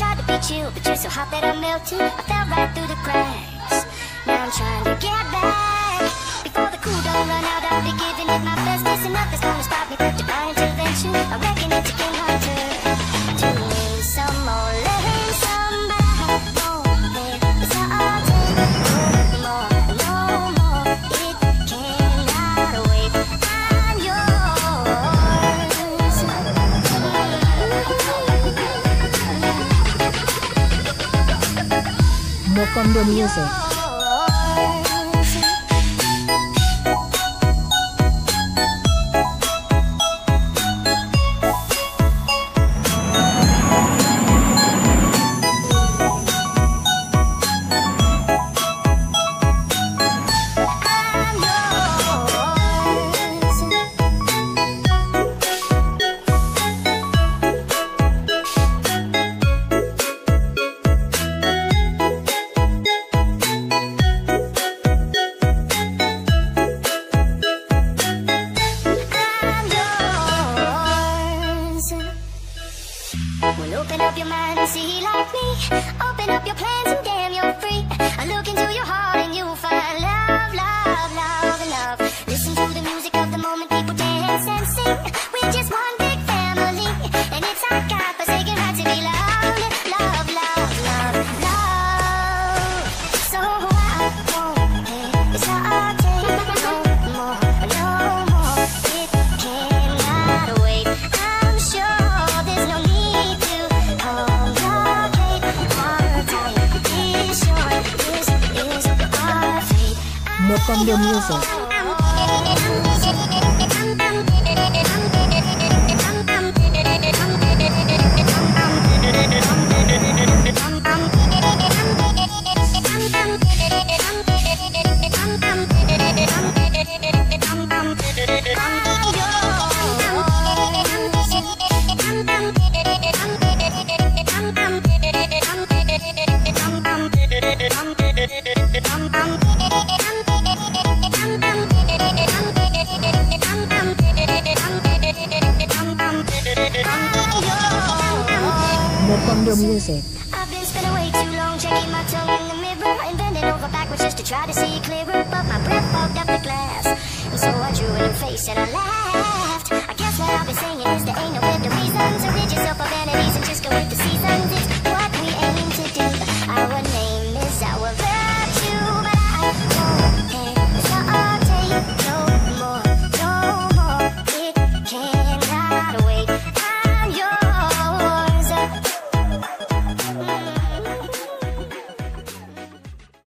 tried to beat you, but you're so hot that I melted. I fell right through the crack. Mocondo Music. Well, open up your mind and see like me. Open up your plans and damn, you're free. I look into your heart Mokondo Music. more Congo music. I've been spending way too long checking my tongue in the mirror and bending over backwards just to try to see clearer. But my breath fogged up the glass, and so I drew it in face and I laughed. I guess what I'll be saying is there ain't no better reason to rid yourself of